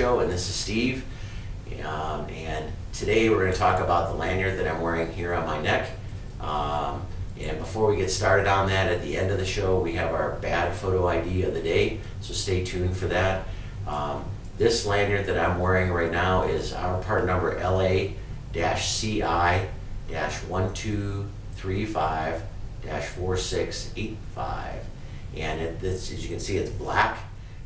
Steve. Um, and today we're going to talk about the lanyard that I'm wearing here on my neck. Um, and before we get started on that, at the end of the show, we have our bad photo ID of the day, so stay tuned for that. Um, this lanyard that I'm wearing right now is our part number LA-CI-1235-4685. And it, this, as you can see, it's black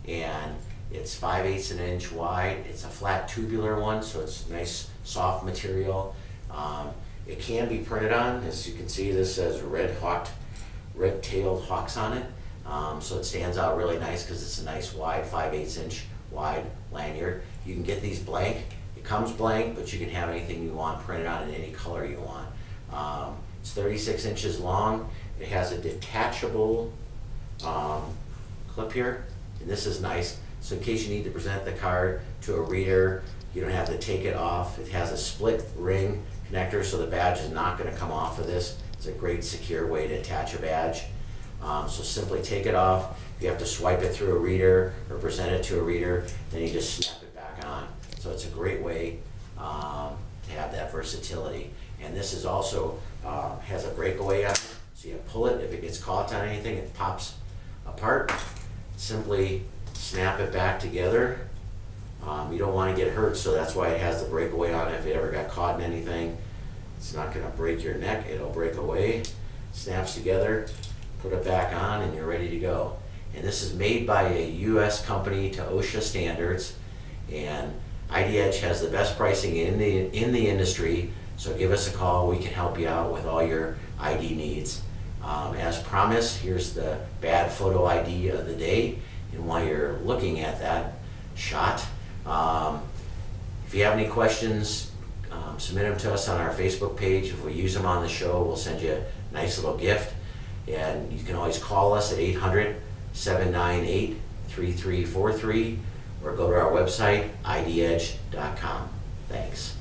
and it's 5 eighths an inch wide. It's a flat tubular one, so it's nice soft material. Um, it can be printed on, as you can see, this says red hawked, red-tailed hawks on it. Um, so it stands out really nice because it's a nice wide 5 eighths inch wide lanyard. You can get these blank. It comes blank, but you can have anything you want printed on in any color you want. Um, it's 36 inches long. It has a detachable um, clip here, and this is nice. So in case you need to present the card to a reader, you don't have to take it off. It has a split ring connector, so the badge is not going to come off of this. It's a great secure way to attach a badge. Um, so simply take it off. If you have to swipe it through a reader or present it to a reader, then you just snap it back on. So it's a great way um, to have that versatility. And this is also uh, has a breakaway on it. So you pull it, if it gets caught on anything, it pops apart. Simply snap it back together. Um, you don't want to get hurt, so that's why it has the breakaway on it. If it ever got caught in anything, it's not going to break your neck. It'll break away. Snaps together, put it back on, and you're ready to go. And this is made by a U.S. company to OSHA standards, and ID Edge has the best pricing in the in the industry. So give us a call. We can help you out with all your ID needs. Um, as promised, here's the bad photo ID of the day. And while you're looking at that shot, um, if you have any questions, um, submit them to us on our Facebook page. If we use them on the show, we'll send you a nice little gift. And you can always call us at 800 798 3343 or go to our website, idedge.com. Thanks.